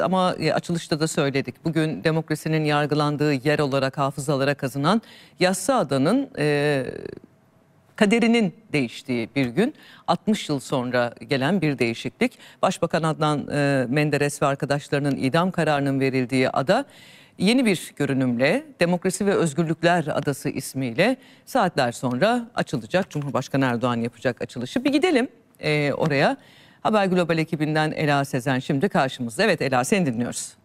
Ama e, açılışta da söyledik. Bugün demokrasinin yargılandığı yer olarak hafızalara kazınan Yassıada'nın e, kaderinin değiştiği bir gün. 60 yıl sonra gelen bir değişiklik. Başbakan Adnan e, Menderes ve arkadaşlarının idam kararının verildiği ada yeni bir görünümle Demokrasi ve Özgürlükler Adası ismiyle saatler sonra açılacak. Cumhurbaşkanı Erdoğan yapacak açılışı. Bir gidelim e, oraya. Haber Global ekibinden Ela Sezen şimdi karşımızda. Evet Ela seni dinliyoruz.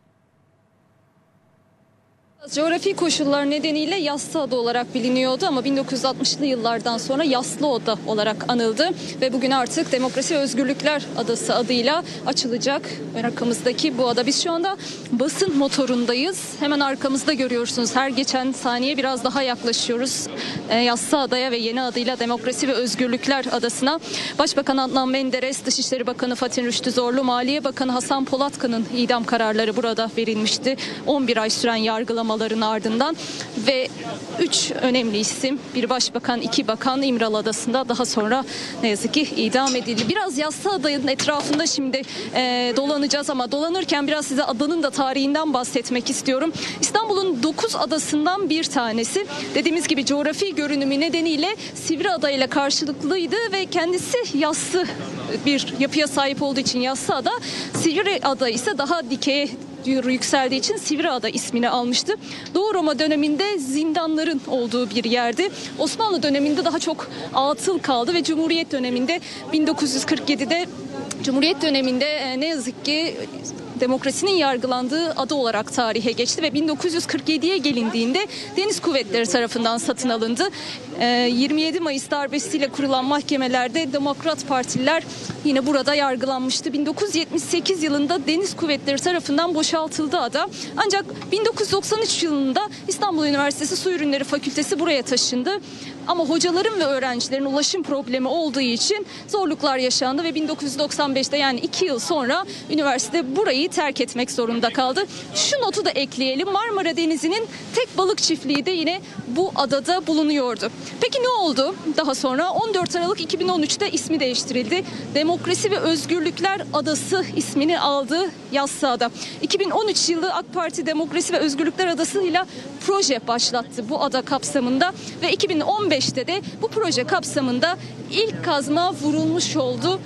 Coğrafi koşullar nedeniyle Yassıada olarak biliniyordu ama 1960'lı yıllardan sonra Yaslı Oda olarak anıldı ve bugün artık Demokrasi Özgürlükler Adası adıyla açılacak. Arkamızdaki bu ada biz şu anda basın motorundayız. Hemen arkamızda görüyorsunuz her geçen saniye biraz daha yaklaşıyoruz. E, Yassı Adaya ve yeni adıyla Demokrasi ve Özgürlükler Adası'na. Başbakan Adnan Menderes, Dışişleri Bakanı Fatih Rüştü Zorlu, Maliye Bakanı Hasan Polatkan'ın idam kararları burada verilmişti. 11 ay süren yargılama açıklamaların ardından ve üç önemli isim bir başbakan iki bakan İmralı Adası'nda daha sonra ne yazık ki idam edildi. Biraz Yassı Adayı'nın etrafında şimdi e, dolanacağız ama dolanırken biraz size adanın da tarihinden bahsetmek istiyorum. İstanbul'un 9 adasından bir tanesi. Dediğimiz gibi coğrafi görünümü nedeniyle Sivri Ada ile karşılıklıydı ve kendisi yassı bir yapıya sahip olduğu için Yassı Ada, Sivri Ada ise daha dikeye yükseldiği için Sivriada ismini almıştı. Doğu Roma döneminde zindanların olduğu bir yerdi. Osmanlı döneminde daha çok atıl kaldı ve Cumhuriyet döneminde 1947'de Cumhuriyet döneminde e, ne yazık ki demokrasinin yargılandığı adı olarak tarihe geçti ve 1947'ye gelindiğinde Deniz Kuvvetleri tarafından satın alındı. 27 Mayıs darbesiyle kurulan mahkemelerde Demokrat Partililer yine burada yargılanmıştı. 1978 yılında Deniz Kuvvetleri tarafından boşaltıldı ada. Ancak 1993 yılında İstanbul Üniversitesi Su Ürünleri Fakültesi buraya taşındı. Ama hocaların ve öğrencilerin ulaşım problemi olduğu için zorluklar yaşandı ve 1995'te yani 2 yıl sonra üniversite burayı terk etmek zorunda kaldı. Şu notu da ekleyelim. Marmara Denizi'nin tek balık çiftliği de yine bu adada bulunuyordu. Peki ne oldu? Daha sonra 14 Aralık 2013'te ismi değiştirildi. Demokrasi ve Özgürlükler Adası ismini aldı Yassıada. 2013 yılı AK Parti Demokrasi ve Özgürlükler Adası ile proje başlattı bu ada kapsamında ve 2015'te de bu proje kapsamında ilk kazma vurulmuş oldu.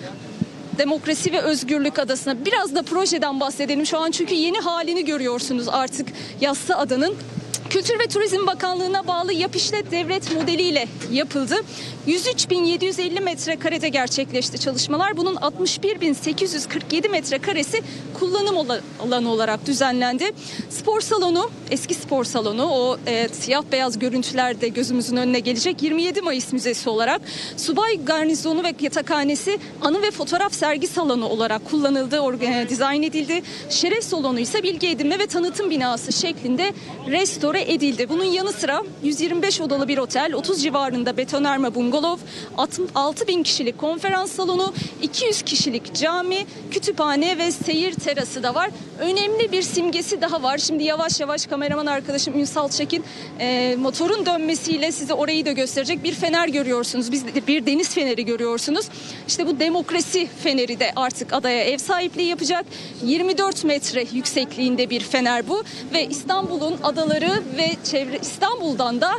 Demokrasi ve Özgürlük Adası'na biraz da projeden bahsedelim şu an çünkü yeni halini görüyorsunuz artık Yassı Adanın. Kültür ve Turizm Bakanlığı'na bağlı yap işlet devlet modeliyle yapıldı. 103.750 metrekarede gerçekleşti çalışmalar. Bunun 61.847 metrekaresi kullanım alanı olarak düzenlendi. Spor salonu, eski spor salonu o e, siyah beyaz görüntülerde gözümüzün önüne gelecek 27 Mayıs Müzesi olarak Subay Garnizonu ve Yatakhanesi anı ve fotoğraf sergi salonu olarak kullanıldı, e, dizayn edildi. Şeref salonu ise bilgi edinme ve tanıtım binası şeklinde restore edildi. Bunun yanı sıra 125 odalı bir otel, 30 civarında betonarme bungalov, 6 bin kişilik konferans salonu, 200 kişilik cami, kütüphane ve seyir terası da var. Önemli bir simgesi daha var. Şimdi yavaş yavaş kameraman arkadaşım Ünsal Çekin e, motorun dönmesiyle size orayı da gösterecek. Bir fener görüyorsunuz. Biz bir deniz feneri görüyorsunuz. İşte bu demokrasi feneri de artık adaya ev sahipliği yapacak. 24 metre yüksekliğinde bir fener bu ve İstanbul'un adaları ve çevre İstanbul'dan da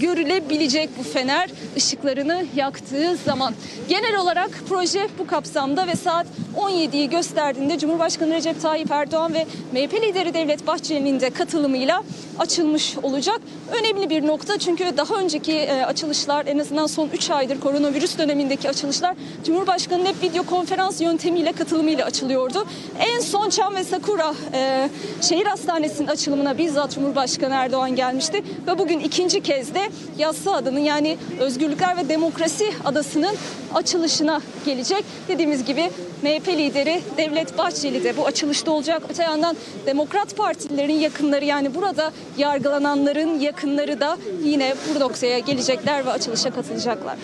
görülebilecek bu fener ışıklarını yaktığı zaman. Genel olarak proje bu kapsamda ve saat 17'yi gösterdiğinde Cumhurbaşkanı Recep Tayyip Erdoğan ve MHP lideri Devlet Bahçeli'nin de katılımıyla açılmış olacak. Önemli bir nokta çünkü daha önceki e, açılışlar en azından son 3 aydır koronavirüs dönemindeki açılışlar Cumhurbaşkanı'nın hep video konferans yöntemiyle katılımıyla açılıyordu. En son Çam ve Sakura e, şehir hastanesinin açılımına bizzat Cumhurbaşkanı Erdoğan gelmişti ve bugün ikinci kez de Yassı Adanın yani Özgürlükler ve Demokrasi Adası'nın açılışına gelecek. Dediğimiz gibi MHP lideri Devlet Bahçeli de bu açılışta olacak. Öte yandan Demokrat Partililerin yakınları yani burada yargılananların yakınları da yine bu noktaya gelecekler ve açılışa katılacaklar.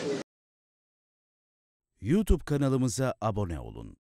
YouTube kanalımıza abone olun.